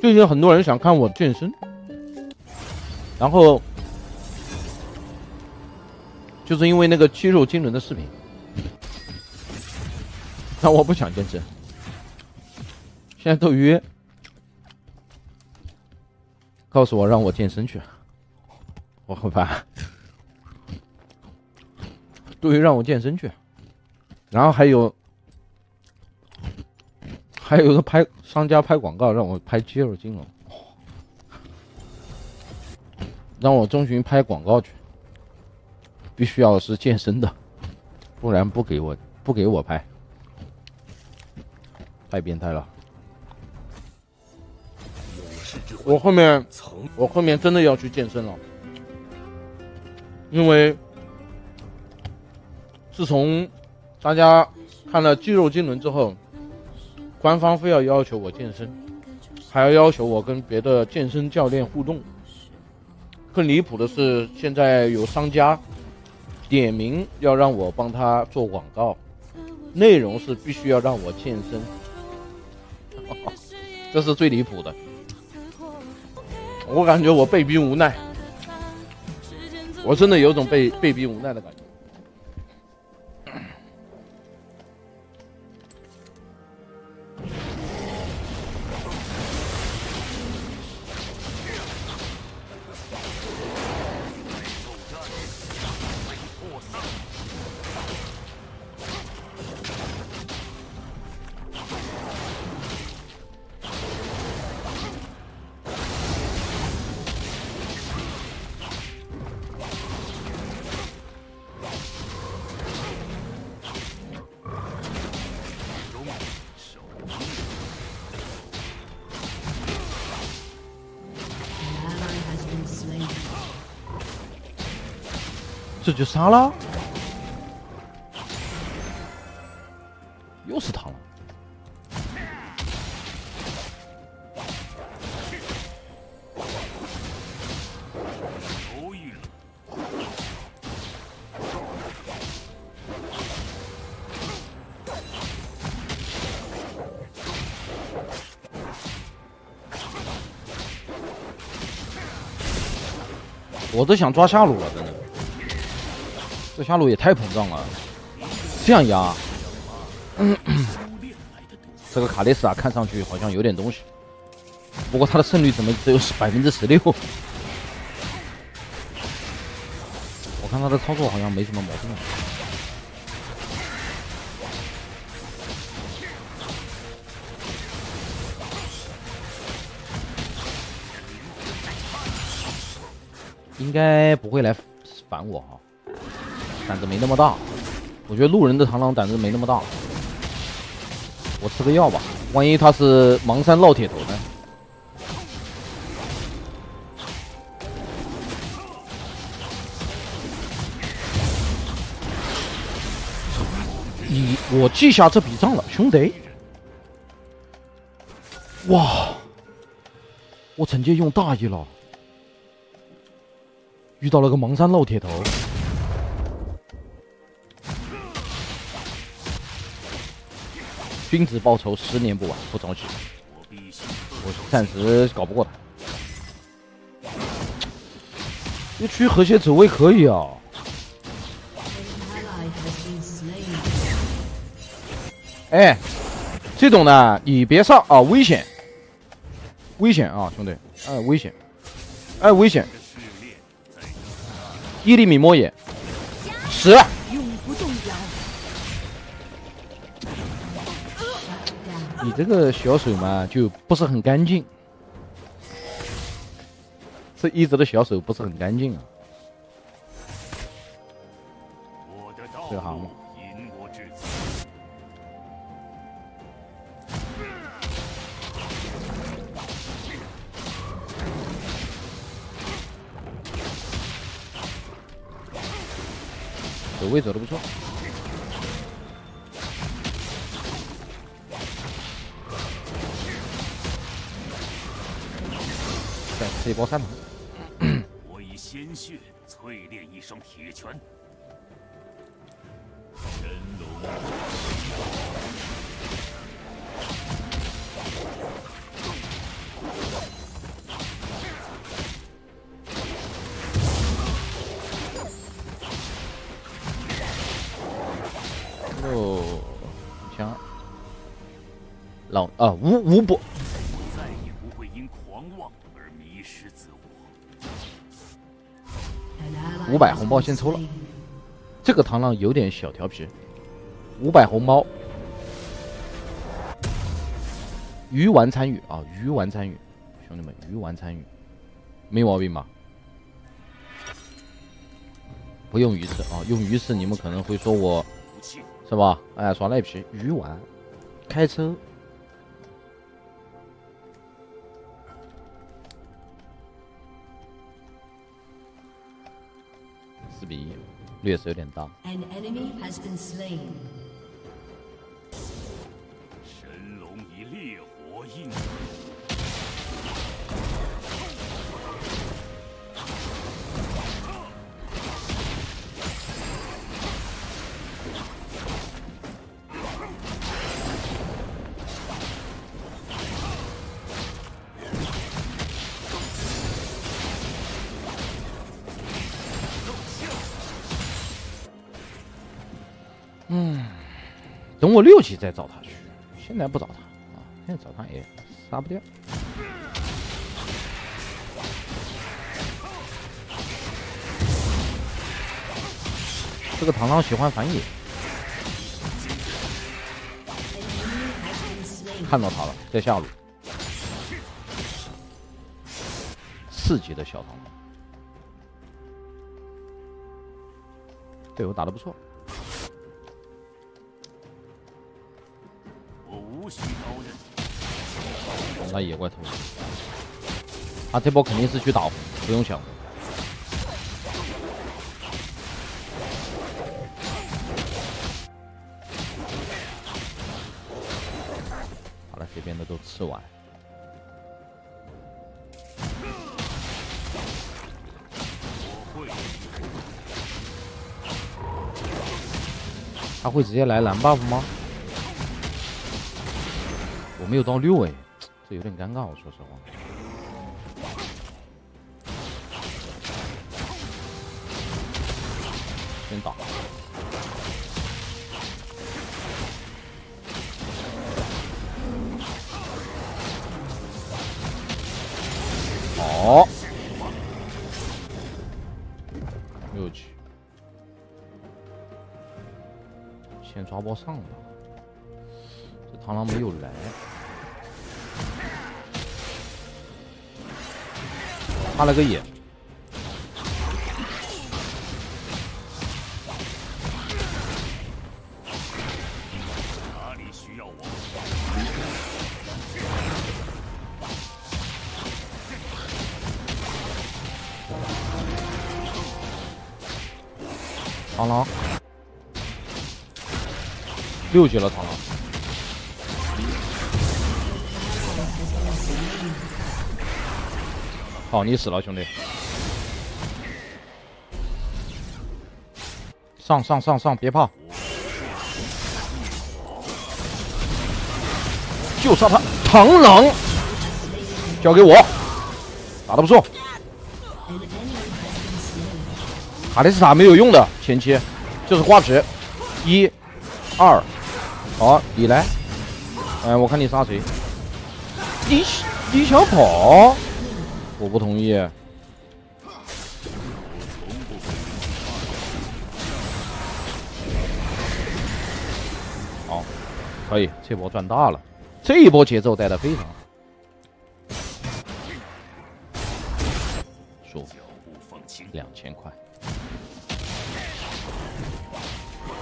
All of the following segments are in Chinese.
最近很多人想看我健身，然后就是因为那个肌肉惊人的视频，但我不想健身，现在斗鱼，告诉我让我健身去，我很烦，斗鱼让我健身去，然后还有。还有一个拍商家拍广告让我拍肌肉金融，让我中旬拍广告去，必须要是健身的，不然不给我不给我拍，太变态了。我后面我后面真的要去健身了，因为自从大家看了肌肉惊人之后。官方非要要求我健身，还要要求我跟别的健身教练互动。更离谱的是，现在有商家点名要让我帮他做广告，内容是必须要让我健身，这是最离谱的。我感觉我被逼无奈，我真的有种被被逼无奈的感觉。这就杀了，又是他了。我都想抓下路了，真的。这下路也太膨胀了，这样压。这个卡莉斯啊，看上去好像有点东西，不过他的胜率怎么只有百分之十六？我看他的操作好像没什么毛病。应该不会来烦我哈。胆子没那么大，我觉得路人的螳螂胆子没那么大。我吃个药吧，万一他是盲山烙铁头呢？你我记下这笔账了，兄弟。哇，我惩戒用大意了，遇到了个盲山烙铁头。君子报仇，十年不晚。不着急，我暂时搞不过他。这区和谐走位可以啊。哎，这种呢，你别上啊，危险，危险啊，兄弟，哎，危险，哎，危险。一厘米摸眼，十。你这个小手嘛，就不是很干净，这一直的小手不是很干净啊。这行吗？走位走的不错。再吃一波三把。我以鲜血淬炼一双铁拳。神龙。哦，强，老啊，吴吴伯，五百红包先抽了，这个螳螂有点小调皮。五百红包，鱼丸参与啊，鱼丸参与，兄弟们，鱼丸参与，没毛病吧？不用鱼刺啊，用鱼刺你们可能会说我，是吧？哎，耍赖皮，鱼丸，开车，劣势有点大。An enemy has been slain. 过六级再找他去，现在不找他啊，现在找他也杀不掉。这个螳螂喜欢反野，看到他了，在下路，四级的小螳螂，队友打得不错。那野怪头，他这波肯定是去打，不用想。好了，这边的都吃完。他会直接来蓝 buff 吗？没有到六哎，这有点尴尬，我说实话。先打。好，我去。先抓波上吧，这螳螂没有来，插了个野，哪里需要我？螳螂六级了，螳螂。好，你死了，兄弟！上上上上，别怕，就杀他！螳螂，交给我，打的不错。卡莉斯塔没有用的，前期就是挂职，一、二，好，你来，哎，我看你杀谁？你你想跑？我不同意。好，可以，这波赚大了，这一波节奏带的非常好，舒服。两千块。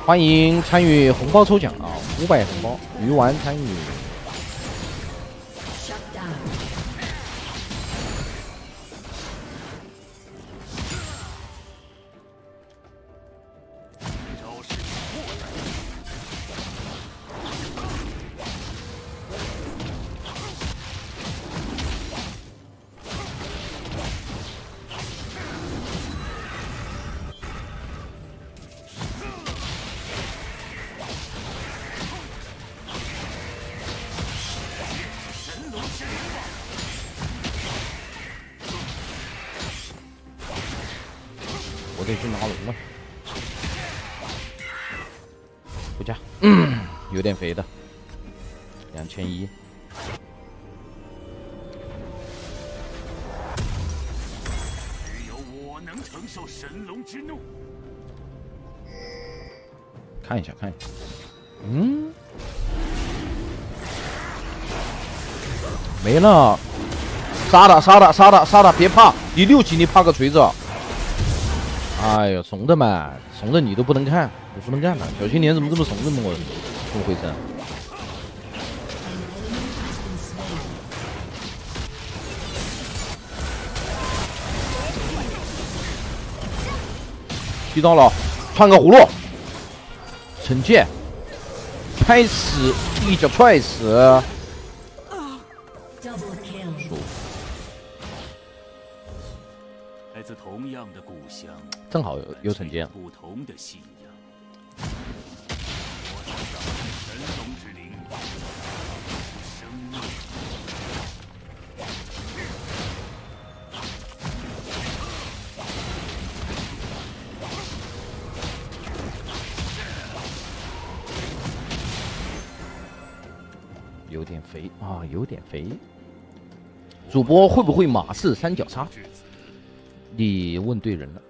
欢迎参与红包抽奖啊，五百红包，鱼丸参与。去拿龙了。回家。嗯。有点肥的，两千一。只有我能承受神龙之怒。看一下，看一下，嗯，没了，杀他，杀他，杀他，杀他，别怕，你六级你怕个锤子？哎呦，怂的嘛，怂的你都不能看，你不能干了。小青年怎么这么怂这么我怎么回事？遇到了，串个葫芦，惩戒，开始一脚踹死，输，来自同样的故乡，正好有有惩戒。不同的信仰。我手上神龙之灵，生命。有点肥啊，有点肥。主播会不会马氏三角杀？你问对人了，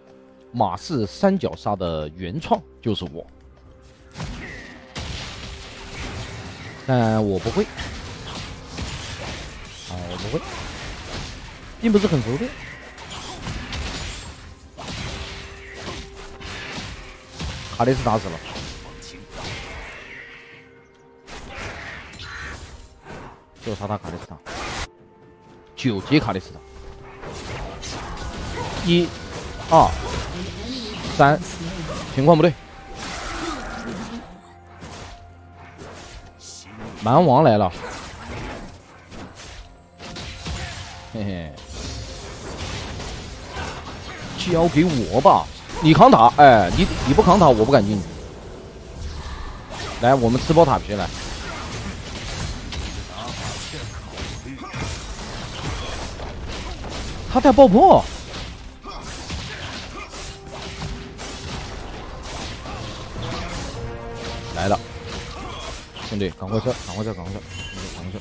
马氏三角杀的原创就是我，但我不会，啊，我不会，并不是很熟练。卡莉斯打死了，就杀他卡莉斯塔，九级卡莉斯塔，一、二、三。情况不对，蛮王来了，嘿嘿，交给我吧，你扛塔，哎，你你不扛塔，我不敢进。来，我们吃包塔皮来，他带爆破，来了，兄弟，赶快撤，赶快撤，赶快撤，兄弟，赶快撤。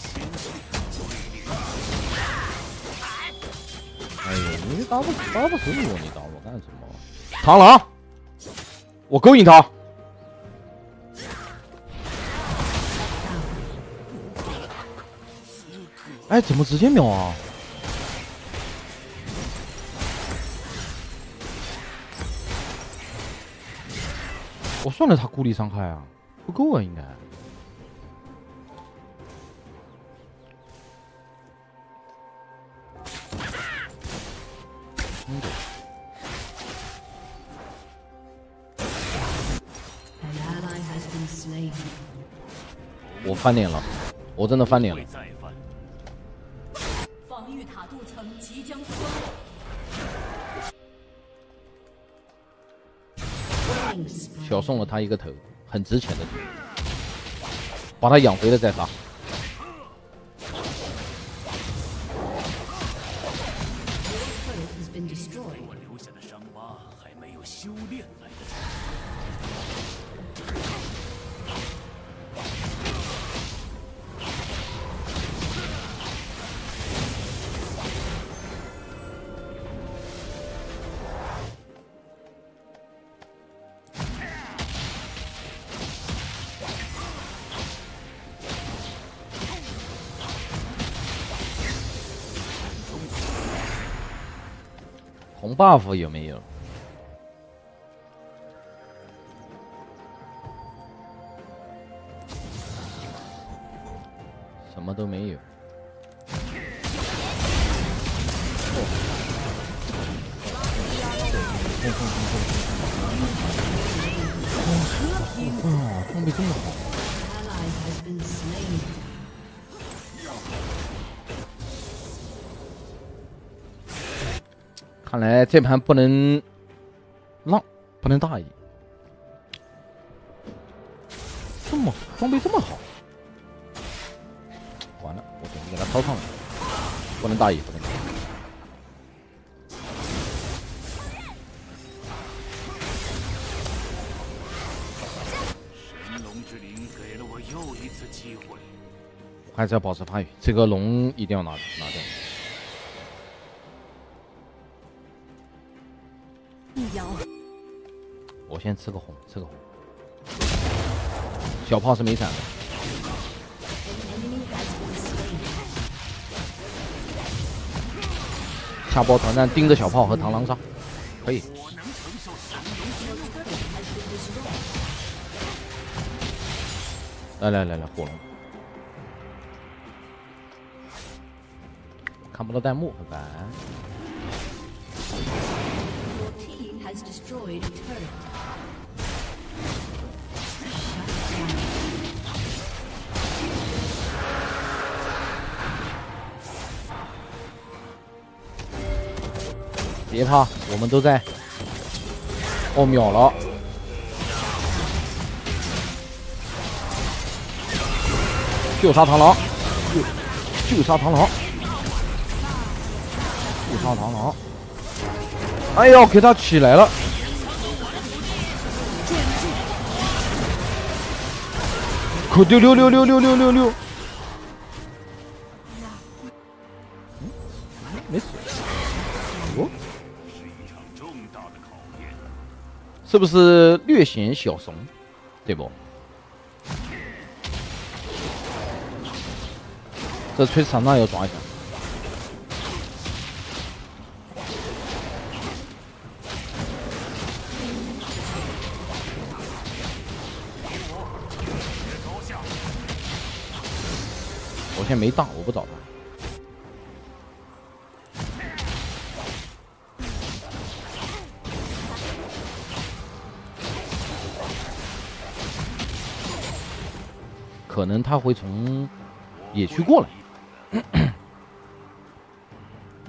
哎呦，你打不打不死我，你打我干什么？螳螂，我勾引他。哎，怎么直接秒啊？我算了他孤立伤害啊，不够啊，应该。我翻脸了，我真的翻脸了。防御塔镀层即将.小送了他一个头，很值钱的，把他养肥了再杀。Buff 有没有？什么都没有。哇，装备这么好！看来这盘不能浪，不能大意。这么装备这么好，完了，我准备给他掏上来，不能大意，不能大意。神龙之灵给了我又一次机会。还是要保持发育，这个龙一定要拿拿掉。一摇，我先吃个红，吃个红。小炮是没闪的，下波团战盯着小炮和螳螂杀，可以。来来来来，火龙。看不到弹幕，很烦。别怕，我们都在。哦，秒了！就杀螳螂，就就杀螳螂，就杀螳螂。哎呦，给他起来了！可丢六六六六六六六！嗯，没死。哦。是不是略显小怂，对不？这锤场上要抓一下。现在没大，我不找他。可能他会从野区过来，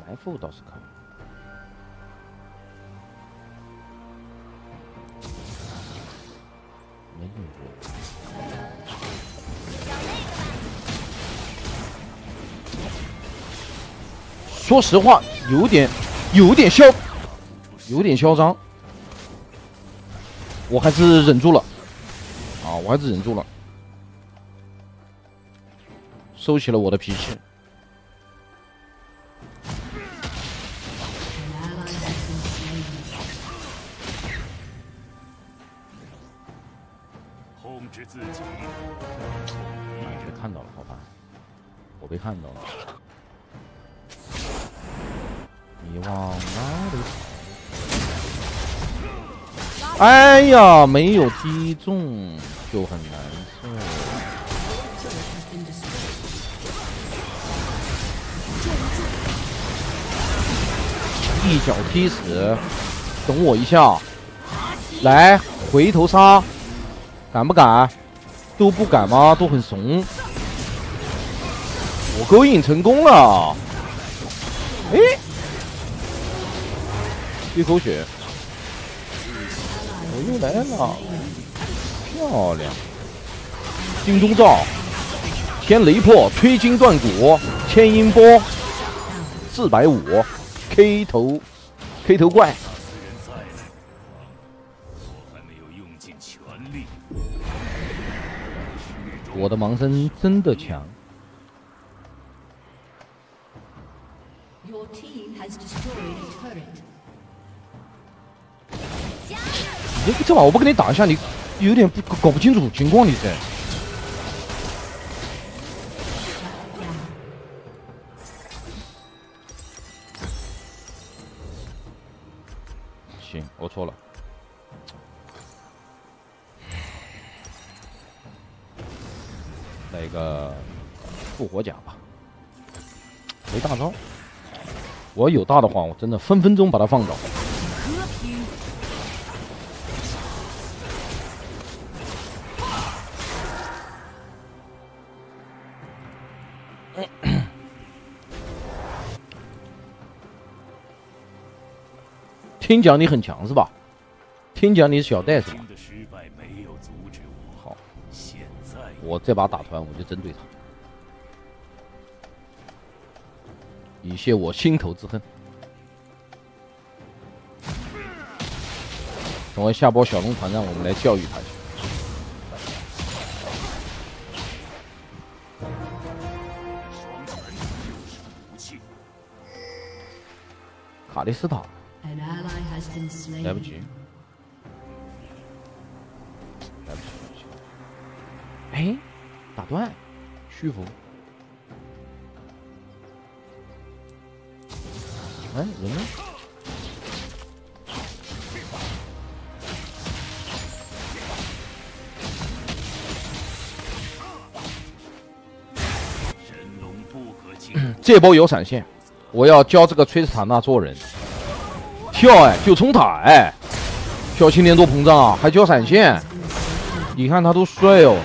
埋伏倒是可以。没有。说实话，有点，有点嚣，有点嚣张。我还是忍住了，啊，我还是忍住了。收起了我的脾气。呀，没有踢中就很难受。一脚踢死，等我一下，来回头杀，敢不敢？都不敢吗？都很怂。我勾引成功了，哎，一口血，我又来了，漂亮！金钟罩，天雷破，推筋断骨，千音波，四百五，K 头，K 头怪，我还没有用尽全力。我的盲僧真的强。Your team has destroyed a turret. 你这把我不跟你打一下，你有点不搞不清楚情况，你这。行，我错了。来一个复活甲吧，没大招。我有大的话，我真的分分钟把他放倒。听讲你很强是吧？听讲你是小戴是吧？好，现在我这把打团我就针对他，以泄我心头之恨。等会下波小龙团战，我们来教育他去。卡莉斯塔。来不及，来不及，来不及。哎，打断，虚服。哎，人呢？这波有闪现，我要教这个崔斯塔纳做人。跳哎，就冲塔哎，小青年多膨胀啊，还交闪现，你看他都帅哦。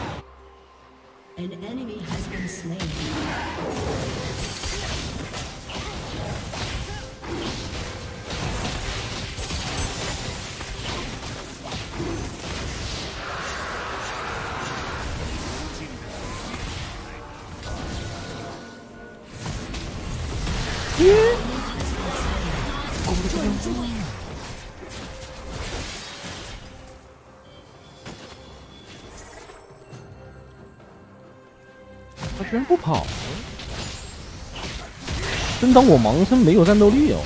真当我盲僧没有战斗力哦。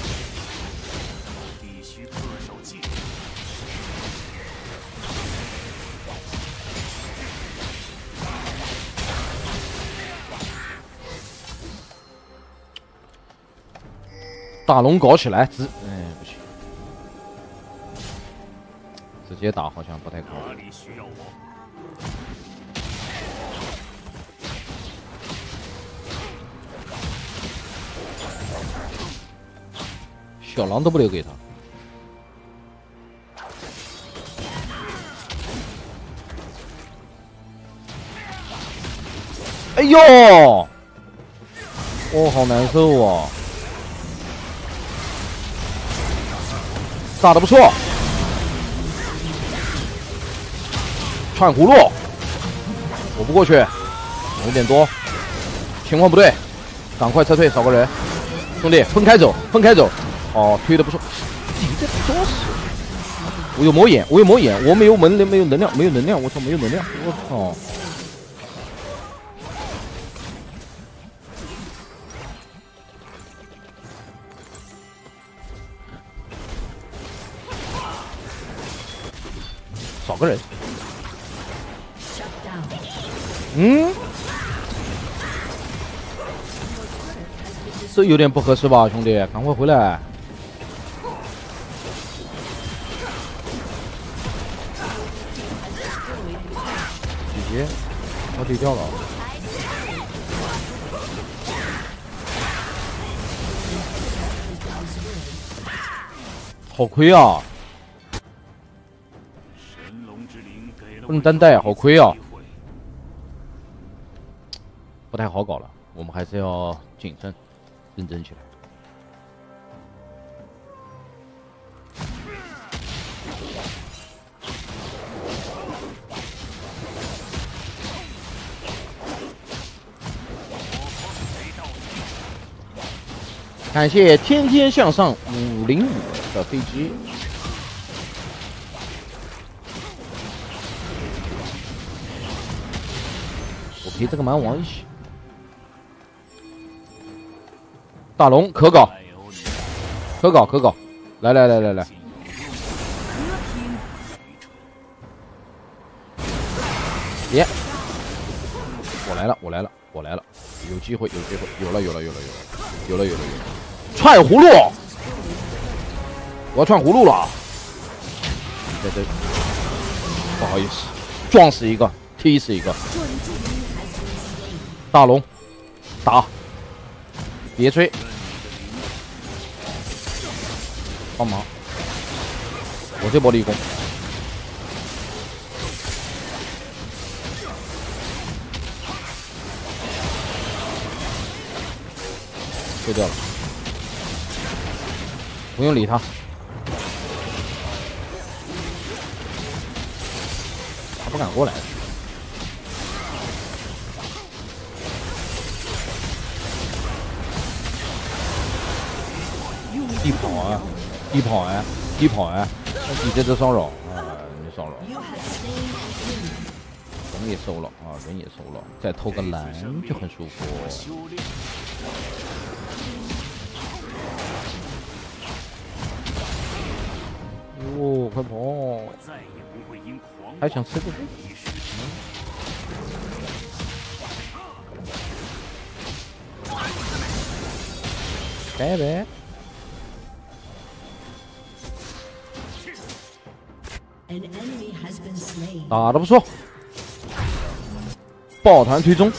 大龙搞起来，直哎不行，直接打好像不太可能。小狼都不留给他。哎呦，哦，好难受啊！打的不错，串葫芦，我不过去，有点多，情况不对，赶快撤退，少个人，兄弟，分开走，分开走。哦，推的不错，你这多死！我有魔眼，我有魔眼，我没有能没有能量，没有能量，我操，没有能量，我操！少个人，嗯，这有点不合适吧，兄弟，赶快回来！姐姐，我丢掉了。好亏啊！不能单带好亏啊不太好搞了，我们还是要谨慎、认真起来。感谢天天向上五零五的飞机。我陪这个蛮王一起。大龙可搞，可搞，可搞！来来来来来，别！我来了，我来了，我来了！有机会，有机会，有了，有了，有了，有了，有了，有了，有了！串葫芦，我要串葫芦了！在这，不好意思，撞死一个，踢死一个。大龙，打！别追，帮忙！我这波立功，丢掉了，不用理他。他不敢过来。地跑啊，地跑啊，地跑啊！你这这骚扰啊，你骚扰，人也收了啊，人也收了，再偷个蓝就很舒服。哦，快跑！还想吃个拜拜。打的不错，抱团推中，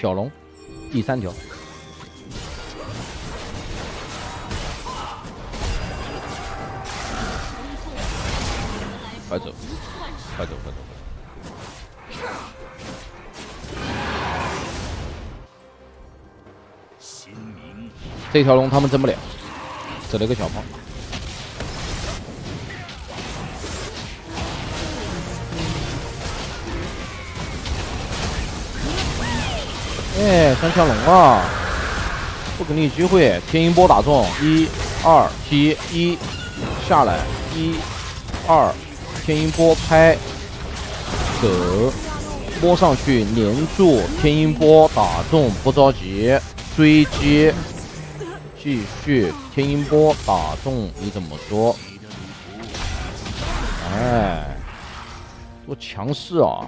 小龙，第三条。快走，快走，快走！快走这条龙他们争不了，只了个小炮。哎，三条龙啊！不给你机会，天音波打中，一、二、踢一，下来，一、二，天音波拍，走，摸上去连住，天音波打中，不着急，追击，继续，天音波打中，你怎么说？哎，多强势啊！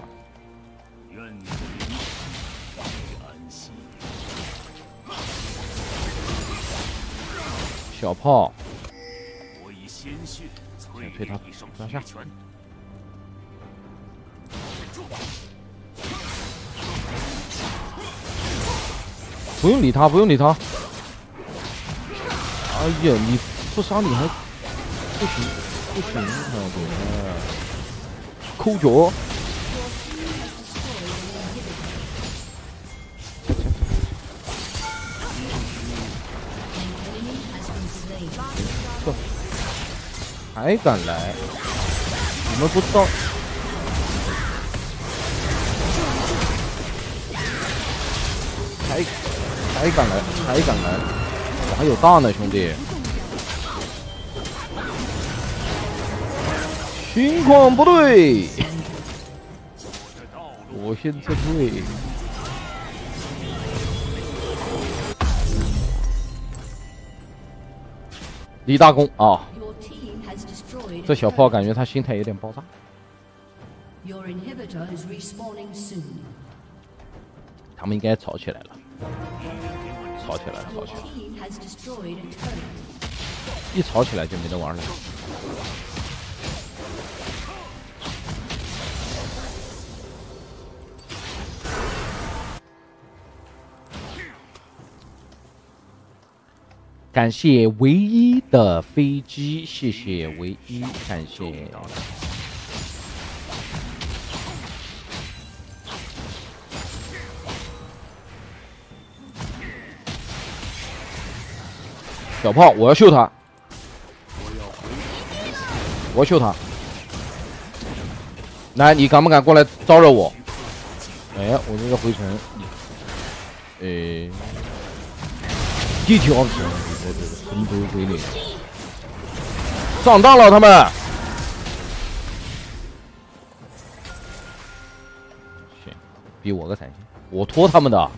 小炮，我以鲜血推他炼一手拿下。不用理他，不用理他。哎呀，你不杀你还不行，不行，他的抠脚。还敢来？你们不知道？还还敢来？还敢来？我还有大呢，兄弟！情况不对，我先撤退。立大功啊！这小炮感觉他心态有点爆炸，他们应该吵起来了，吵起来了，吵起来了，一吵起来就没得玩了。感谢唯一的飞机，谢谢唯一，感谢。小炮，我要秀他，我要秀他。来，你敢不敢过来招惹我？哎，我这个回城，哎，一条神州归零上当了他们比我个闪现我拖他们的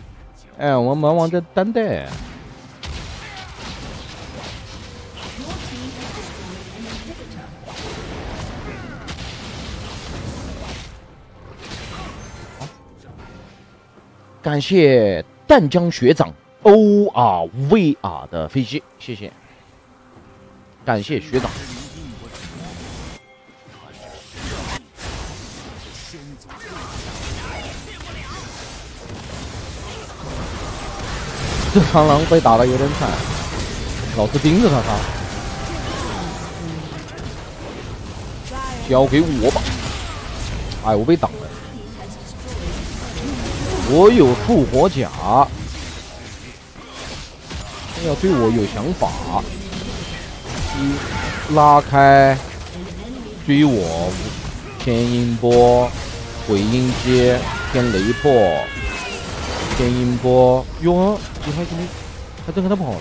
哎我们蛮王在单带感谢淡江学长 O R V R 的飞机，谢谢，感谢学长。这螳螂被打的有点惨，老是盯着他杀。交给我吧！哎，我被挡了。我有复活甲，要对我有想法。一拉开，追我，天音波，回音阶，天雷破，天音波。哟，你还跟你还真跟他跑了，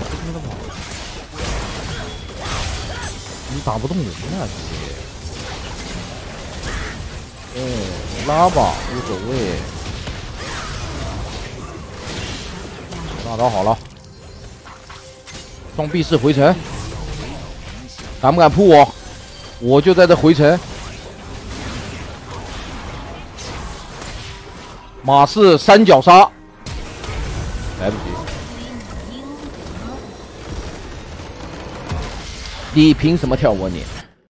真跟他跑了。你打不动人啊，兄弟。嗯，拉吧，无所谓。大招好了，双臂式回城，敢不敢扑我？我就在这回城。马氏三角杀，来不及。你凭什么跳我你？